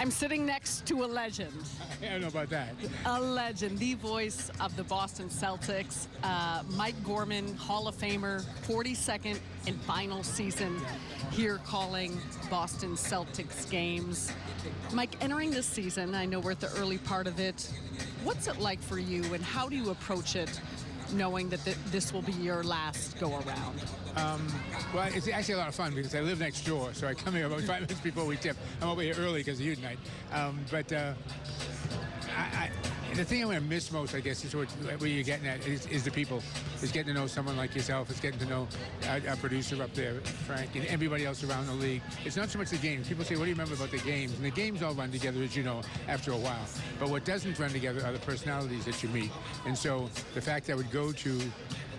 I'm sitting next to a legend. I don't know about that. A legend, the voice of the Boston Celtics, uh, Mike Gorman, Hall of Famer, 42nd and final season here calling Boston Celtics games. Mike, entering this season, I know we're at the early part of it. What's it like for you, and how do you approach it knowing that th- this will be your last go around? Um, well, it's actually a lot of fun because I live next door, so I come here about five minutes before we tip. I'm over here early because of you tonight. Um, but uh, I, I, the thing to miss most, I guess, is what, what you're getting at is, is, the people. Is getting to know someone like yourself. Is getting to know our, producer up there, Frank, and everybody else around the league. It's not so much the games. People say, "What do you remember about the games?" And the games all run together, as you know, after a while. But what doesn't run together are the personalities that you meet. And so the fact that I would go to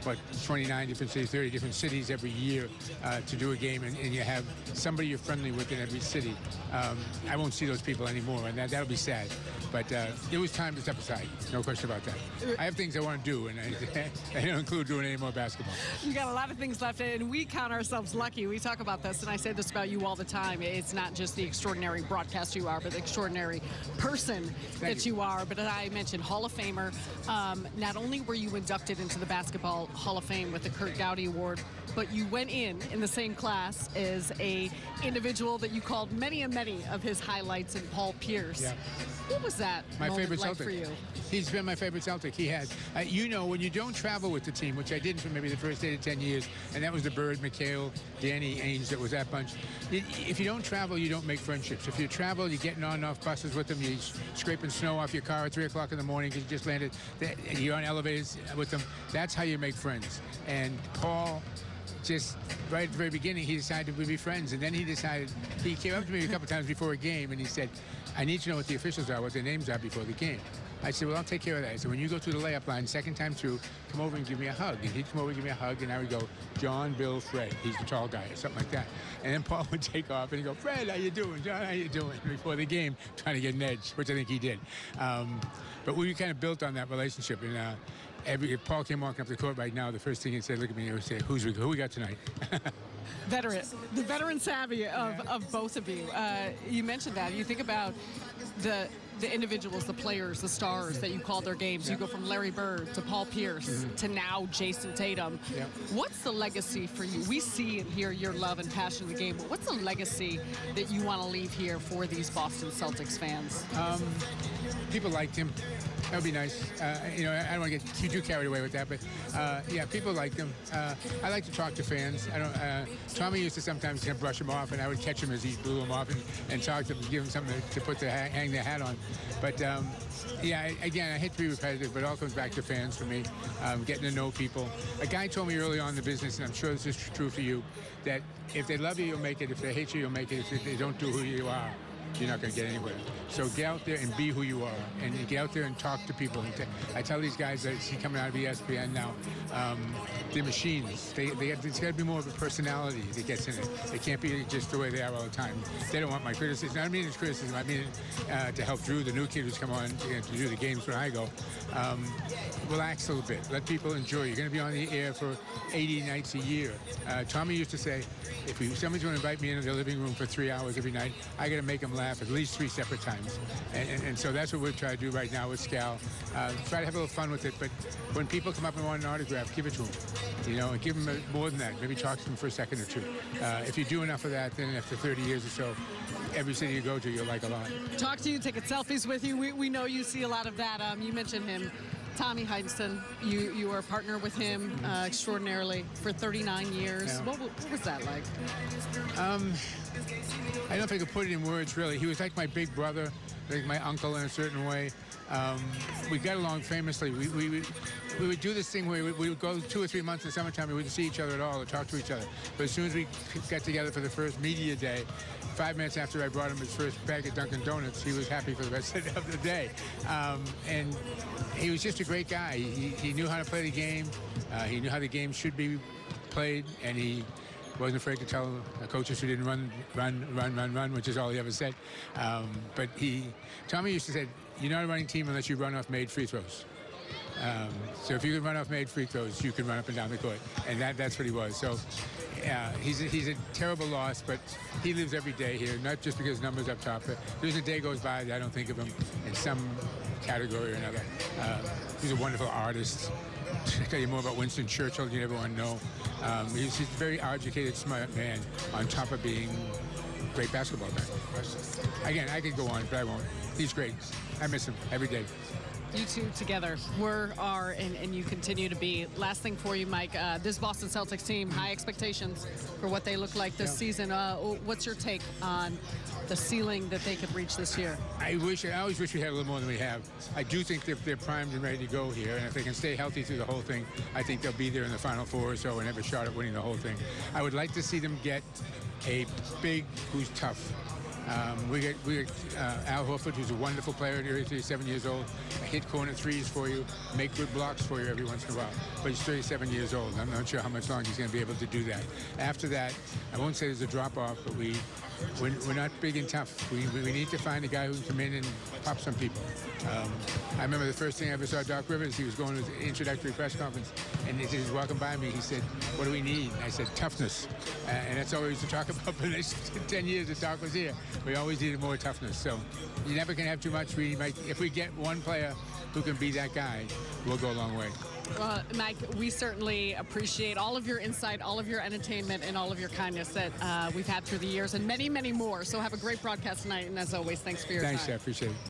what 29 different cities, 30 different cities every year uh, to do a game, and, and, you have somebody you're friendly with in every city. Um, I won't see those people anymore, and that, that'll be sad. But uh, it was time to step aside. No question about that. I have things I want to do, and I, I don't include doing any more basketball. You got a lot of things left, and we count ourselves lucky. We talk about this, and I say this about you all the time. It's not just the extraordinary broadcaster you are, but the extraordinary person Thank that you. you. are. But as I mentioned Hall of Famer. Um, not only were you inducted into the Basketball Hall of Fame with the Curt Gowdy Award, but you went in in the same class as a individual that you called many and many of his highlights in Paul Pierce. Yeah. What was that my favorite like Celtic for you? He's been my favorite Celtic. He has. Uh, you know, when you don't travel with the team, which I didn't for maybe the first eight to ten years, and that was the Bird, McHale, Danny Ainge, that was that bunch. If you don't travel, you don't make friendships. If you travel, you're getting on and off buses with them. You're scraping snow off your car at three o'clock in the morning because you just landed. You're on elevators with them. That's how you make friends. And Paul just right at the very beginning, he decided we'd be friends. And then he decided, he came up to me a couple times before a game and he said, I need to know what the officials are, what their names are before the game. I said, well, I'll take care of that. I said, when you go through the layup line, second time through, come over and give me a hug. And he'd come over and give me a hug, and I would go, John, Bill, Fred. He's the tall guy, or something like that. And then Paul would take off and he'd go, Fred, how you doing? John, how you doing? Before the game, trying to get an edge, which I think he did. Um, but we kind of built on that relationship. And uh, every, if Paul came walking up the court right now, the first thing he'd say, look at me, he would say, Who's we, who we got tonight? veteran, the veteran savvy of, of both of you. Uh, you mentioned that. You think about the the individuals, the players, the stars that you call their games. Yeah. You go from Larry Bird to Paul Pierce mm-hmm. to now Jayson Tatum. Yeah. What's the legacy for you? We see and hear your love and passion of the game, but what's the legacy that you want to leave here for these Boston Celtics fans? Um, people liked him. That would be nice. Uh, you know, I don't want to get too, too carried away with that, but uh, yeah, people like them. Uh, I like to talk to fans. I don't. Uh, Tommy used to sometimes brush him off, and I would catch him as he blew him off and, and talk to him, give him something to, to put the hang their hat on. But um, yeah, again, I hate to be repetitive, but it all comes back to fans for me. Um, getting to know people. A guy told me early on in the business, and I'm sure this is true for you, that if they love you, you'll make it. If they hate you, you'll make it. If they don't do who you are, you're not going to get anywhere. So get out there and be who you are, and get out there and talk to people. I tell these guys that see coming out of ESPN now, um, they're machines. They, they have, there's got to be more of a personality that gets in it. They can't be just the way they are all the time. They don't want my criticism. I don't mean it's criticism. I mean it uh, to help Drew, the new kid who's come on to, to do the games when I go. Um, relax a little bit. Let people enjoy. You're going to be on the air for 80 nights a year. Uh, Tommy used to say, if somebody's going to invite me into their living room for three hours every night, I got to make them laugh at least three separate times. And, and, and so that's what we're trying to do right now with Scal. Uh, try to have a little fun with it, but when people come up and want an autograph, give it to them. You know, and give them a, more than that. Maybe talk to them for a second or two. Uh, if you do enough of that, then after 30 years or so, every city you go to, you'll like a lot. Talk to you, take a selfies with you. We, we know you see a lot of that. Um, you mentioned him. Tommy Heinsohn, you you were a partner with him uh, extraordinarily for 39 years. Yeah. What, what, was that like? Um, I don't if I could put it in words, really. He was like my big brother, like my uncle in a certain way. Um, we got along famously. We, we, we would do this thing where we would go two or three months in the summertime, we wouldn't see each other at all or talk to each other. But as soon as we got together for the first media day, five minutes after I brought him his first bag of Dunkin' Donuts, he was happy for the rest of the day. Um, and he was just a great guy. He, he knew how to play the game. Uh, he knew how the game should be played, and he wasn't afraid to tell the coaches who didn't run, run, run, run, run, which is all he ever said. Um, but he, Tommy used to say, you're not a running team unless you run off made free throws. Um, so if you can run off made free throws, you can run up and down the court, and that, that's what he was. So uh, he's, a, he's a terrible loss, but he lives every day here, not just because numbers up top. But there's a day goes by that I don't think of him in some category or another. Uh, he's a wonderful artist. Tell you more about Winston Churchill you ever want to know. Um, he's, he's a very educated, smart man, on top of being a great basketball guy. Again, I could go on, but I won't. He's great. I miss him every day. You two together were, are, and, and you continue to be. Last thing for you, Mike. Uh, this Boston Celtics team, high expectations for what they look like this Yeah. season. Uh, what's your take on the ceiling that they could reach this year? I wish, I always wish we had a little more than we have. I do think that they're primed and ready to go here, and if they can stay healthy through the whole thing, I think they'll be there in the Final Four or so and have a shot at winning the whole thing. I would like to see them get a big who's tough. Um, we get we get uh, Al Horford, who's a wonderful player, at 37 years old, hit corner threes for you, make good blocks for you every once in a while. But he's 37 years old. I'm not sure how much longer he's going to be able to do that. After that, I won't say there's a drop off, but we we're, we're not big and tough. We, we, need to find a guy who can come in and pop some people. Um, I remember the first thing I ever saw Doc Rivers, he was going to his introductory press conference, and he was walking by me, he said, what do we need? I said, toughness. Uh, and that's all we used to talk about for the next 10 years that Doc was here. We always needed more toughness. So you never can have too much. We might, if we get one player who can be that guy, we'll go a long way. Well, Mike, we certainly appreciate all of your insight, all of your entertainment, and all of your kindness that uh, we've had through the years, and many, many more. So have a great broadcast tonight, and as always, thanks for your Thanks, time. I appreciate it.